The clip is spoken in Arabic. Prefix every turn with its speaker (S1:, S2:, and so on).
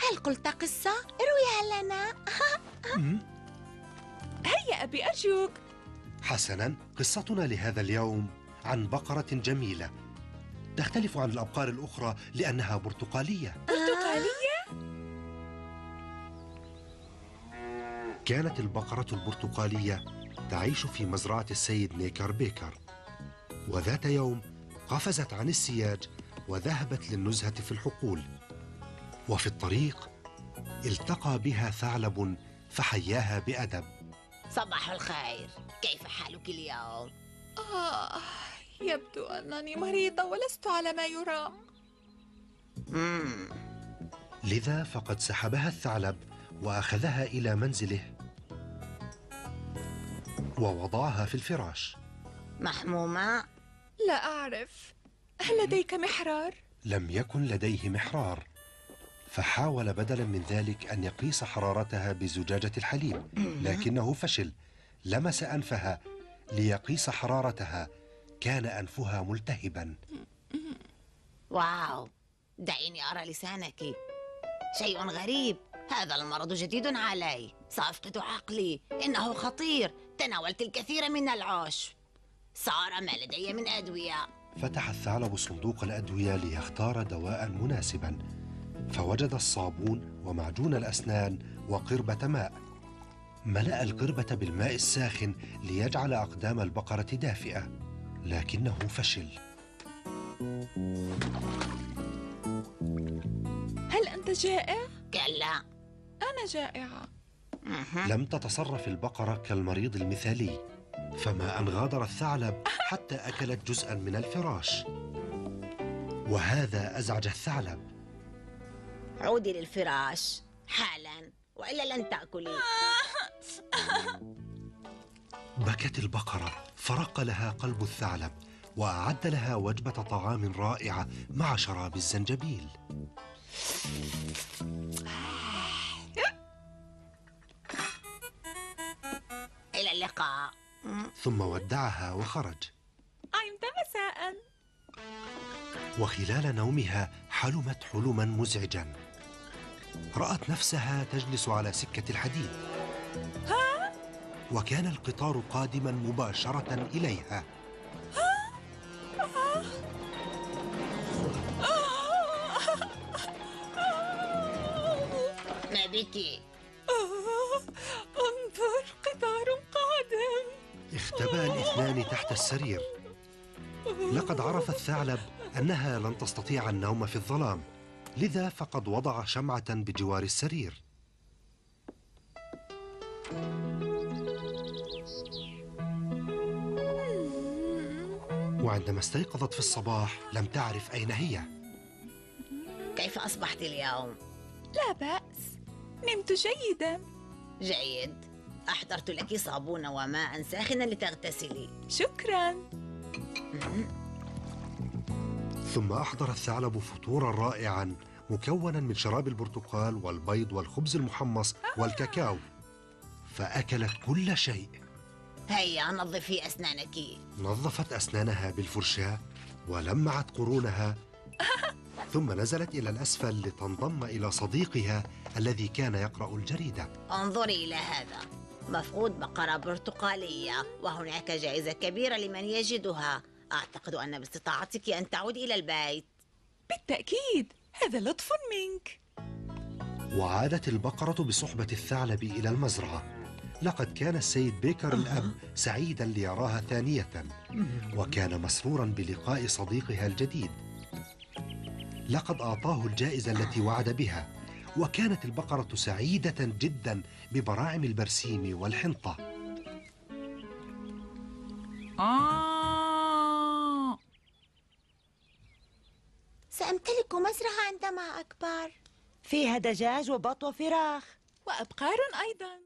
S1: هل قلت قصة؟ ارويها لنا.
S2: هيا أبي أرجوك
S3: حسنا قصتنا لهذا اليوم عن بقرة جميلة تختلف عن الأبقار الأخرى لأنها برتقالية.
S2: برتقالية؟
S3: كانت البقرة البرتقالية تعيش في مزرعة السيد نيكر بيكر. وذات يوم قفزت عن السياج وذهبت للنزهة في الحقول. وفي الطريق التقى بها ثعلب فحياها بأدب
S1: صباح الخير كيف حالك اليوم؟
S2: آه يبدو أنني مريضة ولست على ما يرام
S1: مم.
S3: لذا فقد سحبها الثعلب وأخذها إلى منزله ووضعها في الفراش
S1: محمومة؟
S2: لا أعرف هل لديك محرار؟
S3: لم يكن لديه محرار فحاول بدلا من ذلك أن يقيس حرارتها بزجاجة الحليب لكنه فشل. لمس أنفها ليقيس حرارتها. كان أنفها ملتهبا.
S1: واو. دعيني أرى لسانك. شيء غريب. هذا المرض جديد علي. سأفقد عقلي إنه خطير. تناولت الكثير من العشب. صار ما لدي من أدوية.
S3: فتح الثعلب صندوق الأدوية ليختار دواء مناسبا. فوجد الصابون ومعجون الأسنان وقربه ماء. ملأ القربة بالماء الساخن ليجعل أقدام البقرة دافئة لكنه فشل.
S2: هل أنت جائع؟
S1: كلا.
S2: أنا جائعة.
S3: لم تتصرف البقرة كالمريض المثالي فما أن غادر الثعلب حتى أكلت جزءا من الفراش. وهذا أزعج الثعلب.
S1: عودي للفراش حالا وإلا لن تأكلي.
S3: بكت البقرة فرق لها قلب الثعلب وأعد لها وجبة طعام رائعة مع شراب الزنجبيل.
S1: إلى اللقاء.
S3: ثم ودعها وخرج.
S2: عند مساء.
S3: وخلال نومها حلمت حلما مزعجا. رأت نفسها تجلس على سكة الحديد. وكان القطار قادما مباشرة إليها.
S1: ما بك؟
S2: آه، انظر قطار قادم.
S3: اختبأ الاثنان تحت السرير. لقد عرف الثعلب أنها لن تستطيع النوم في الظلام. لذا فقد وضع شمعة بجوار السرير. وعندما استيقظت في الصباح لم تعرف أين هي.
S1: كيف أصبحت اليوم؟
S2: لا بأس. نمت جيدا.
S1: جيد. أحضرت لك صابون وماء ساخنا لتغتسلي.
S2: شكرا.
S3: ثم أحضر الثعلب فطورا رائعا مكونا من شراب البرتقال والبيض والخبز المحمص والكاكاو. فأكلت كل شيء.
S1: هيا نظفي أسنانك.
S3: نظفت أسنانها بالفرشاة ولمعت قرونها. ثم نزلت إلى الأسفل لتنضم إلى صديقها الذي كان يقرأ الجريدة.
S1: انظري إلى هذا. مفقود بقرة برتقالية وهناك جائزة كبيرة لمن يجدها. أعتقد أن باستطاعتك أن تعودي إلى البيت.
S2: بالتأكيد هذا لطف منك.
S3: وعادت البقرة بصحبة الثعلب إلى المزرعة. لقد كان السيد بيكر الأب سعيدا ليراها ثانية. وكان مسرورا بلقاء صديقها الجديد. لقد أعطاه الجائزة التي وعد بها. وكانت البقرة سعيدة جدا ببراعم البرسيم والحنطة.
S2: آه.
S1: سأمتلك مزرعة عندما أكبر.
S4: فيها دجاج وبط وفراخ.
S2: وأبقار أيضا.